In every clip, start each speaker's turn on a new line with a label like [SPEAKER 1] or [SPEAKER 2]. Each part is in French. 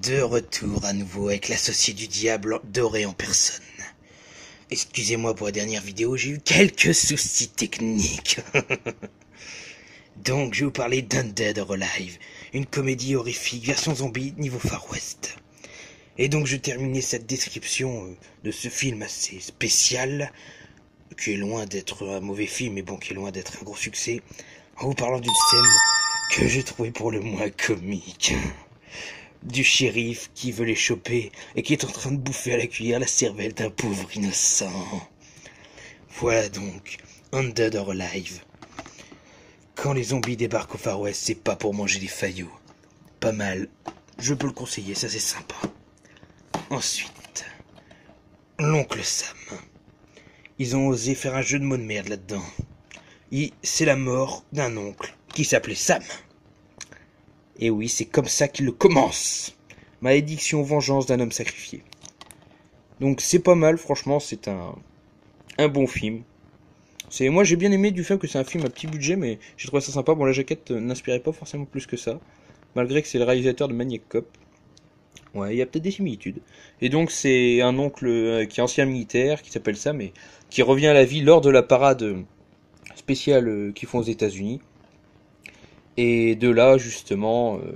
[SPEAKER 1] De retour à nouveau avec l'associé du diable doré en personne. Excusez-moi pour la dernière vidéo, j'ai eu quelques soucis techniques. Donc, je vais vous parler d'Undead or Alive, une comédie horrifique version zombie niveau Far West. Et donc, je terminais cette description euh, de ce film assez spécial, qui est loin d'être un mauvais film, mais bon, qui est loin d'être un gros succès, en vous parlant d'une scène que j'ai trouvée pour le moins comique du shérif qui veut les choper et qui est en train de bouffer à la cuillère la cervelle d'un pauvre innocent. Voilà donc Undead or Alive. Quand les zombies débarquent au Far West, c'est pas pour manger des faillots. Pas mal. Je peux le conseiller, ça c'est sympa. Ensuite, l'oncle Sam. Ils ont osé faire un jeu de mots de merde là-dedans. C'est la mort d'un oncle qui s'appelait Sam. Et oui, c'est comme ça qu'il le commence. Malédiction vengeance d'un homme sacrifié. Donc c'est pas mal, franchement, c'est un, bon film. Moi j'ai bien aimé du fait que c'est un film à petit budget, mais j'ai trouvé ça sympa. Bon, la jaquette n'inspirait pas forcément plus que ça, malgré que c'est le réalisateur de Maniac Cop. Ouais, il y a peut-être des similitudes. Et donc c'est un oncle euh, qui est ancien militaire, qui s'appelle Sam, et qui revient à la vie lors de la parade spéciale euh, qu'ils font aux États-Unis. Et de là, justement, euh,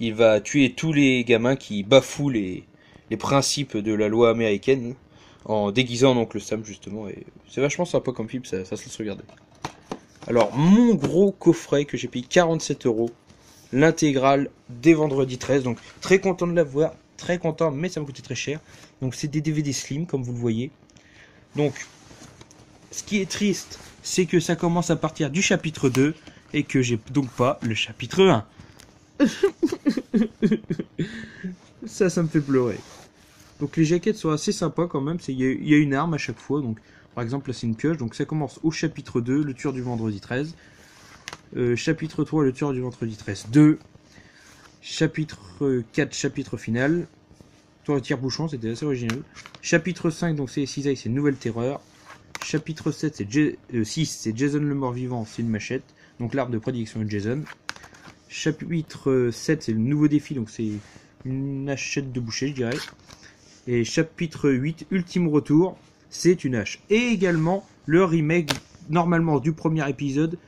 [SPEAKER 1] il va tuer tous les gamins qui bafouent les, principes de la loi américaine en déguisant en oncle Sam, justement. Et c'est vachement sympa comme film, ça, se laisse regarder. Alors, mon gros coffret que j'ai payé 47 euros, l'intégrale des vendredis 13. Donc, très content de l'avoir, très content, mais ça me coûtait très cher. Donc, c'est des DVD slim, comme vous le voyez. Donc, ce qui est triste, c'est que ça commence à partir du chapitre 2 et que j'ai donc pas le chapitre 1. ça, ça me fait pleurer. Donc les jaquettes sont assez sympas quand même. Il y, a une arme à chaque fois. Donc par exemple là c'est une pioche. Donc ça commence au chapitre 2, le tueur du vendredi 13. Euh, chapitre 3, le tueur du vendredi 13 2. Chapitre 4, chapitre final. Toi tire-bouchon, c'était assez original. Chapitre 5, donc c'est Cisaille, c'est nouvelle terreur. Chapitre 7, c'est 6, c'est Jason le mort-vivant, c'est une machette donc l'arbre de prédiction de Jason. Chapitre 7, c'est le nouveau défi, donc c'est une hachette de boucher, je dirais. Et chapitre 8, ultime retour, c'est une hache. Et également le remake, normalement, du premier épisode,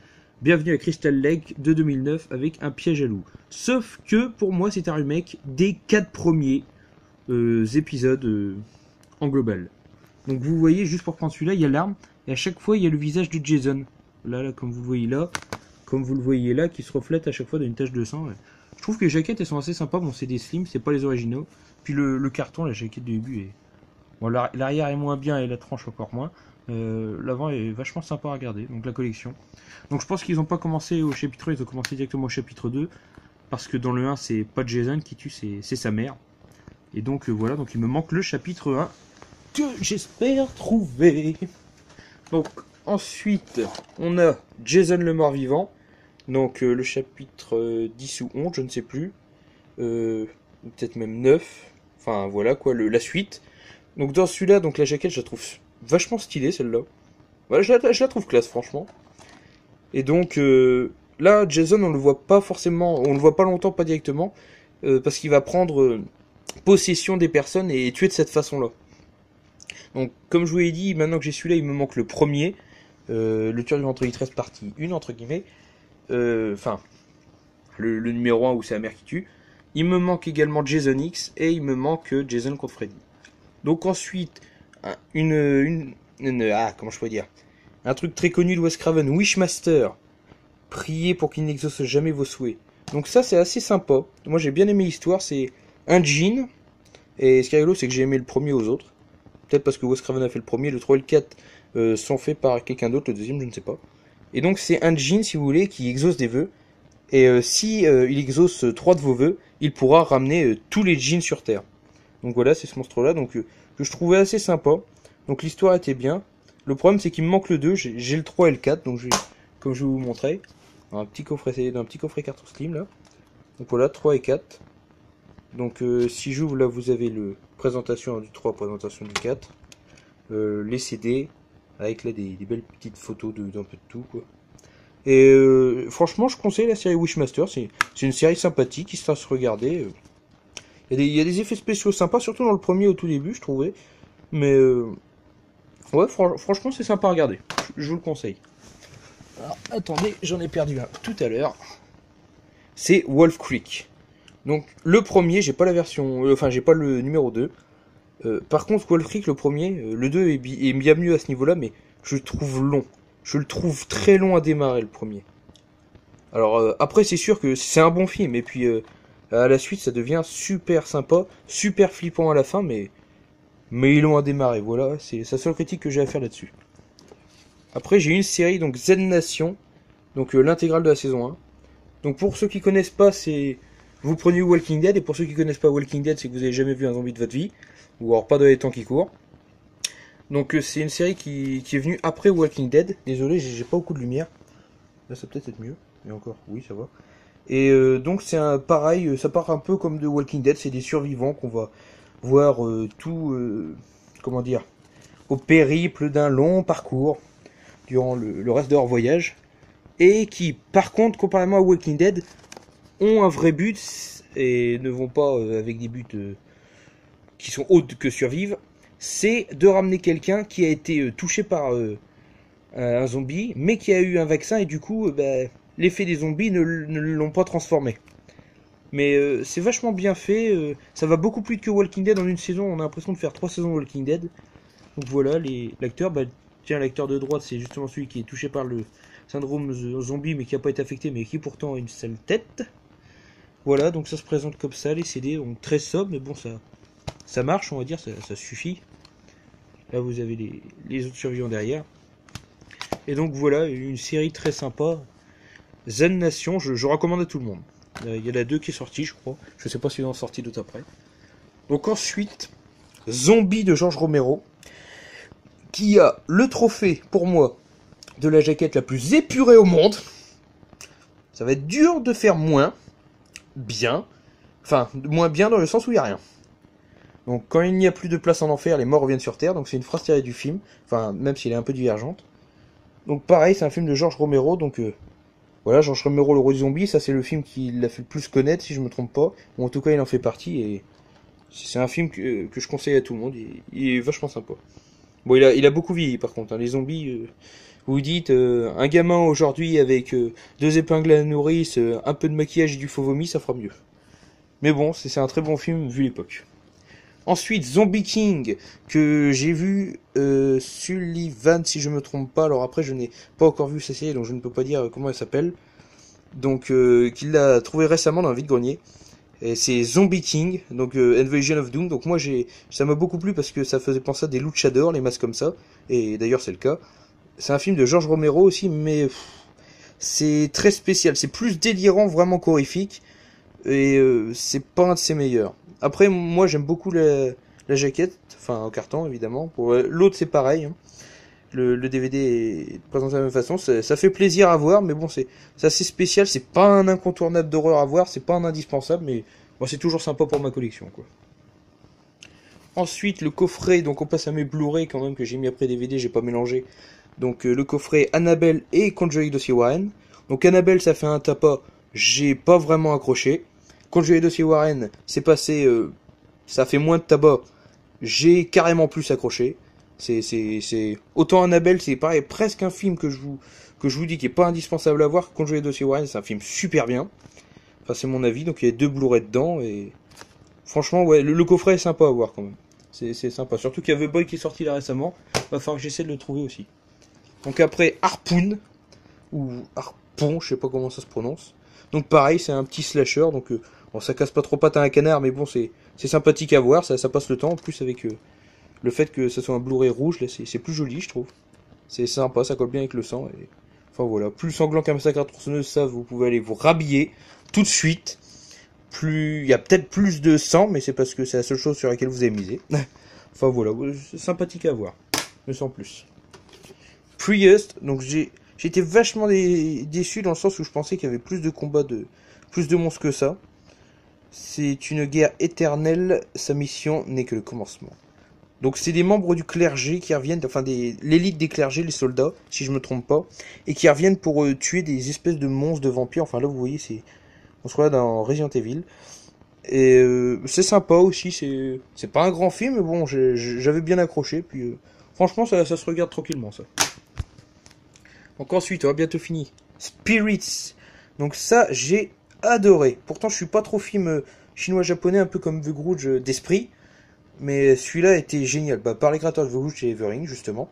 [SPEAKER 1] Bienvenue à Crystal Lake de 2009 avec un piège à loup. Sauf que pour moi, c'est un remake des quatre premiers euh, épisodes euh, en global. Donc vous voyez, juste pour prendre celui-là, il y a l'arme, et à chaque fois, il y a le visage de Jason. Là, là, comme vous voyez là, comme vous le voyez là, qui se reflète à chaque fois d'une tache de sang. Je trouve que les jaquettes, elles sont assez sympas. Bon, c'est des slims, c'est pas les originaux. Puis le, carton, la jaquette de début est... Bon, l'arrière est moins bien et la tranche encore moins. Euh, l'avant est vachement sympa à regarder, donc la collection. Donc je pense qu'ils n'ont pas commencé au chapitre 1, ils ont commencé directement au chapitre 2. Parce que dans le 1, c'est pas Jason qui tue, c'est sa mère. Et donc euh, voilà, donc il me manque le chapitre 1 que j'espère trouver. Donc ensuite, on a Jason le mort-vivant. Donc euh, le chapitre 10 euh, ou 11, je ne sais plus. Euh, peut-être même 9. Enfin voilà quoi, la suite. Donc dans celui-là, donc la jaquette, je la trouve vachement stylée celle-là. Voilà, je la, trouve classe franchement. Et donc là, Jason, on le voit pas forcément, on le voit pas longtemps, pas directement, parce qu'il va prendre possession des personnes et tuer de cette façon-là. Donc comme je vous l'ai dit, maintenant que j'ai celui-là, il me manque le premier, le tueur du vendredi 13 partie 1 entre guillemets. Euh, enfin, le, numéro 1 où c'est la mère qui tue. Il me manque également Jason X et il me manque Jason contre Freddy. Donc ensuite, une, une, ah comment je peux dire, un truc très connu de Wes Craven, Wishmaster. Priez pour qu'il n'exauce jamais vos souhaits. Donc ça c'est assez sympa. Moi j'ai bien aimé l'histoire. C'est un jean. Et ce qui est rigolo c'est que j'ai aimé le premier aux autres. Peut-être parce que Wes Craven a fait le premier. Le 3 et le 4 euh, sont faits par quelqu'un d'autre. Le deuxième je ne sais pas. Et donc c'est un djinn, si vous voulez, qui exauce des vœux. Et euh, si euh, il exauce trois de vos vœux, il pourra ramener euh, tous les djinns sur Terre. Donc voilà, c'est ce monstre-là, donc que je trouvais assez sympa. Donc l'histoire était bien. Le problème c'est qu'il me manque le 2, j'ai le 3 et le 4, donc comme je vous montrer, un petit coffret, un petit coffret carton slim là. Donc voilà, 3 et 4. Donc si j'ouvre là, vous avez le présentation du 3, présentation du 4. les CD, avec là des, belles petites photos d'un peu de tout quoi. Et euh, franchement, je conseille la série Wishmaster. C'est une série sympathique qui se regarder. Il y, a des, effets spéciaux sympas, surtout dans le premier au tout début, je trouvais. Mais euh, ouais, franchement, c'est sympa à regarder. Je, vous le conseille. Alors, attendez, j'en ai perdu un tout à l'heure. C'est Wolf Creek. Donc, le premier, j'ai pas la version. Euh, enfin, j'ai pas le numéro 2. Euh, par contre, Creek, le premier, le 2 est, bien mieux à ce niveau-là, mais je le trouve long. Je le trouve très long à démarrer, le premier. Alors, après, c'est sûr que c'est un bon film, et puis à la suite, ça devient super sympa, super flippant à la fin, mais, mais ils l'ont à démarrer. Voilà, c'est la seule critique que j'ai à faire là-dessus. Après, j'ai une série, donc Z Nation, donc euh, l'intégrale de la saison 1. Donc pour ceux qui connaissent pas, c'est vous prenez Walking Dead, et pour ceux qui connaissent pas Walking Dead, c'est que vous avez jamais vu un zombie de votre vie, ou alors pas dans les temps qui courent. Donc euh, c'est une série qui, est venue après Walking Dead. Désolé, j'ai pas beaucoup de lumière. Là, ça peut être mieux. Et encore, oui, ça va. Et euh, donc c'est pareil, euh, ça part un peu comme de Walking Dead, c'est des survivants qu'on va voir tout, comment dire, au périple d'un long parcours durant le, reste de leur voyage, et qui, par contre, comparément à Walking Dead, ont un vrai but et ne vont pas avec des buts qui sont autres que survivre. C'est de ramener quelqu'un qui a été touché par un zombie, mais qui a eu un vaccin et du coup, ben l'effet des zombies ne, l'ont pas transformé. Mais euh, c'est vachement bien fait. Euh, ça va beaucoup plus que Walking Dead en une saison. On a l'impression de faire trois saisons Walking Dead. Donc voilà, l'acteur, bah, tiens, l'acteur de droite, c'est justement celui qui est touché par le syndrome zombie, mais qui n'a pas été affecté, mais qui pourtant a une sale tête. Voilà, donc ça se présente comme ça, les CD, donc très sobre, mais bon, ça, ça marche, on va dire, ça, suffit. Là, vous avez les, autres survivants derrière. Et donc voilà, une série très sympa. Zen Nation, je, recommande à tout le monde. Euh, il y en a deux qui est sorti, je crois. Je sais pas s'ils ont sorti d'autres après. Donc ensuite, Zombie de George Romero, qui a le trophée pour moi de la jaquette la plus épurée au monde. Ça va être dur de faire moins bien. Enfin, moins bien dans le sens où il n'y a rien. Donc quand il n'y a plus de place en enfer, les morts reviennent sur Terre. Donc c'est une phrase tirée du film. Enfin, même s'il est un peu divergente. Donc pareil, c'est un film de George Romero. Donc euh, voilà, Georges Romero, le roi du zombie, ça c'est le film qui l'a fait le plus connaître, si je me trompe pas. Ou en tout cas, il en fait partie et c'est un film que, je conseille à tout le monde. Il, est vachement sympa. Bon, il a, il a beaucoup vieilli par contre. Hein. Les zombies, euh, vous dites, euh, un gamin aujourd'hui avec euh, deux épingles à nourrice, un peu de maquillage et du faux vomi, ça fera mieux. Mais bon, c'est un très bon film vu l'époque. Ensuite, Zombie King, que j'ai vu euh, Sullivan, si je me trompe pas. Alors après, je n'ai pas encore vu sa série, donc je ne peux pas dire comment elle s'appelle. Donc, euh, qu'il l'a trouvé récemment dans un vide-grenier. Et c'est Zombie King, donc euh, Invasion of Doom. Donc moi, ça m'a beaucoup plu parce que ça faisait penser à des luchadors, les masques comme ça. Et d'ailleurs, c'est le cas. C'est un film de George Romero aussi, mais c'est très spécial. C'est plus délirant, vraiment horrifique. Et euh, c'est pas un de ses meilleurs. Après, moi, j'aime beaucoup la, jaquette, enfin, en carton, évidemment. Euh, l'autre, c'est pareil. Hein. Le, DVD est présenté de la même façon. Ça, fait plaisir à voir, mais bon, c'est assez spécial. C'est pas un incontournable d'horreur à voir, c'est pas un indispensable, mais c'est toujours sympa pour ma collection. Ensuite, le coffret, donc on passe à mes Blu-ray quand même que j'ai mis après DVD, j'ai pas mélangé. Donc euh, le coffret Annabelle et Conjuring Dossier Warren. Donc Annabelle, ça fait un tapas, j'ai pas vraiment accroché. Conjurer dossier Warren, c'est passé, euh, ça fait moins de tabac. J'ai carrément plus accroché. C'est, c'est, c'est autant Annabelle, c'est pareil, presque un film que je vous dis qui est pas indispensable à voir. Conjurer dossier Warren, c'est un film super bien. Enfin, c'est mon avis. Donc il y a deux Blu-ray dedans et franchement, ouais, le, coffret est sympa à voir quand même. C'est, c'est sympa. Surtout qu'il y a The Boy qui est sorti là récemment. Va falloir que j'essaie de le trouver aussi. Donc après Harpoon ou Harpon, je sais pas comment ça se prononce. Donc pareil, c'est un petit slasher. Donc euh, Bon, ça casse pas trop patte à un canard, mais bon, c'est sympathique à voir, ça, passe le temps. En plus, avec euh, le fait que ça soit un Blu-ray rouge, là, c'est plus joli, je trouve. C'est sympa, ça colle bien avec le sang. Et... Enfin voilà, plus sanglant qu'un massacre tronçonneuse, ça, vous pouvez aller vous rhabiller tout de suite. Plus, il y a peut-être plus de sang, mais c'est parce que c'est la seule chose sur laquelle vous avez misé. enfin voilà, sympathique à voir, mais sans plus. Priest, donc j'ai été vachement déçu dans le sens où je pensais qu'il y avait plus de combats de plus de monstres que ça. C'est une guerre éternelle, sa mission n'est que le commencement. Donc c'est des membres du clergé qui reviennent, enfin des l'élite des clergés, les soldats, si je me trompe pas, et qui reviennent pour euh, tuer des espèces de monstres de vampires. Enfin là vous voyez c'est on se voit dans Resident Evil. Et euh, c'est sympa aussi, c'est pas un grand film, mais bon, j'avais bien accroché, puis euh, franchement, ça se regarde tranquillement, ça. Donc ensuite, on va bientôt fini. Spirits. Donc ça, j'ai adoré. Pourtant, je suis pas trop film euh, chinois-japonais, un peu comme The Grudge euh, d'esprit, mais celui-là était génial. Bah, par les créateurs de The Grudge et The Ring, justement.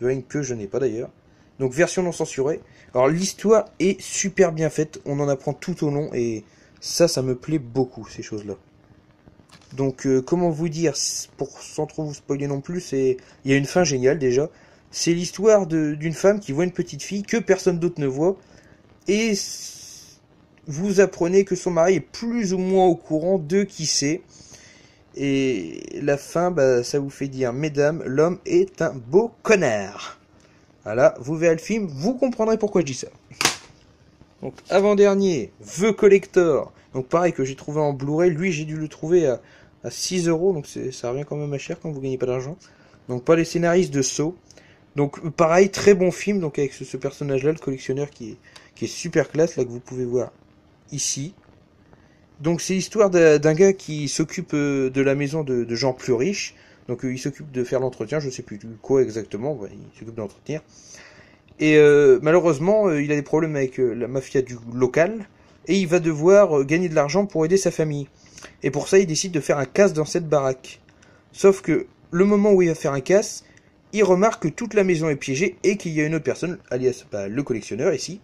[SPEAKER 1] The Ring que je n'ai pas d'ailleurs. Donc version non censurée. Alors l'histoire est super bien faite, on en apprend tout au long et ça, ça me plaît beaucoup, ces choses-là. Donc, euh, comment vous dire, pour sans trop vous spoiler non plus, il y a une fin géniale déjà. C'est l'histoire d'une femme qui voit une petite fille que personne d'autre ne voit et vous apprenez que son mari est plus ou moins au courant de qui c'est. Et la fin, bah, ça vous fait dire, mesdames, l'homme est un beau connard. Voilà, vous verrez le film, vous comprendrez pourquoi je dis ça. Donc avant-dernier, The Collector. Donc pareil que j'ai trouvé en Blu-ray, lui j'ai dû le trouver à, à 6 euros, donc ça revient quand même à cher quand vous gagnez pas d'argent. Donc pas les scénaristes de Saw. Donc pareil, très bon film, donc avec ce, personnage-là, le collectionneur qui est, super classe, là que vous pouvez voir ici. Donc c'est l'histoire d'un gars qui s'occupe euh, de la maison de, gens plus riches. Donc euh, il s'occupe de faire l'entretien, je sais plus quoi exactement, il s'occupe de l'entretenir. Et euh, malheureusement, il a des problèmes avec la mafia du local et il va devoir gagner de l'argent pour aider sa famille. Et pour ça, il décide de faire un casse dans cette baraque. Sauf que le moment où il va faire un casse, il remarque que toute la maison est piégée et qu'il y a une autre personne, alias bah, le collectionneur ici,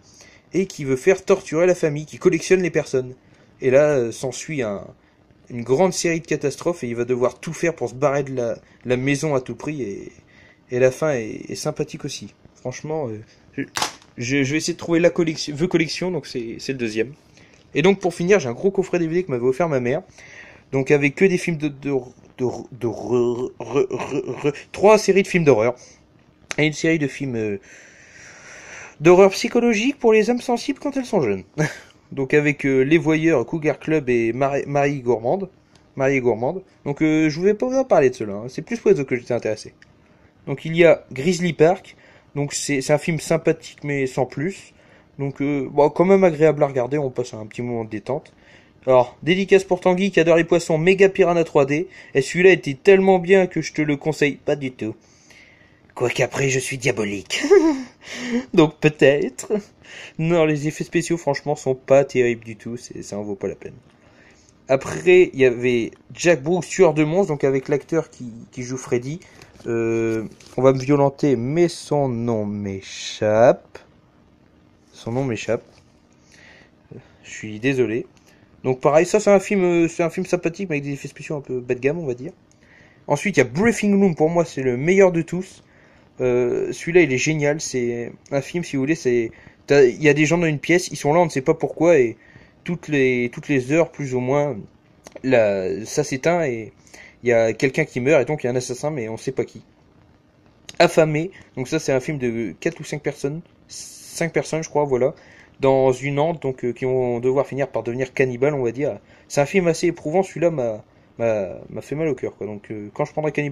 [SPEAKER 1] et qui veut faire torturer la famille, qui collectionne les personnes. Et là, euh, s'ensuit un, une grande série de catastrophes et il va devoir tout faire pour se barrer de la, la maison à tout prix et, et la fin est, est sympathique aussi. Franchement, euh, je, je- vais essayer de trouver la collection, The Collection, donc c'est c'est le deuxième. Et donc pour finir, j'ai un gros coffret DVD que m'avait offert ma mère, donc avec que des films de de de, de, re- re- re- trois séries de films d'horreur et une série de films euh, d'horreur psychologique pour les âmes sensibles quand elles sont jeunes. donc avec euh, Les Voyeurs, Cougar Club et Marie, Gourmande. Marie Gourmande. Donc euh, je ne vais pas vous en parler de cela, hein. c'est plus pour les autres que j'étais intéressé. Donc il y a Grizzly Park, donc c'est un film sympathique mais sans plus. Donc bon, quand même agréable à regarder, on passe un petit moment de détente. Alors, dédicace pour Tanguy qui adore les poissons méga piranha 3D. Et celui-là était tellement bien que je te le conseille pas du tout. Quoiqu'après, je suis diabolique. Donc peut-être. Non, les effets spéciaux, franchement, sont pas terribles du tout. Ça en vaut pas la peine. Après, il y avait Jack Brooks, tueur de monstres, donc avec l'acteur qui, joue Freddy. Euh, on va me violenter, mais son nom m'échappe. Son nom m'échappe. Je suis désolé. Donc pareil, ça c'est un film, euh, c'est sympathique mais avec des effets spéciaux un peu bas de gamme, on va dire. Ensuite, il y a Briefing Room. Pour moi, c'est le meilleur de tous. Euh, Celui-là, il est génial. C'est un film, si vous voulez, c'est il y a des gens dans une pièce, ils sont là, on ne sait pas pourquoi et toutes les toutes les heures, plus ou moins, là, ça s'éteint et il y a quelqu'un qui meurt et donc il y a un assassin, mais on ne sait pas qui. Affamé. Donc ça, c'est un film de 4 ou 5 personnes, 5 personnes, je crois, voilà dans une ante, donc euh, qui vont devoir finir par devenir cannibales, on va dire. C'est un film assez éprouvant, celui-là m'a fait mal au cœur, quoi. Donc euh, quand je prendrai cannibale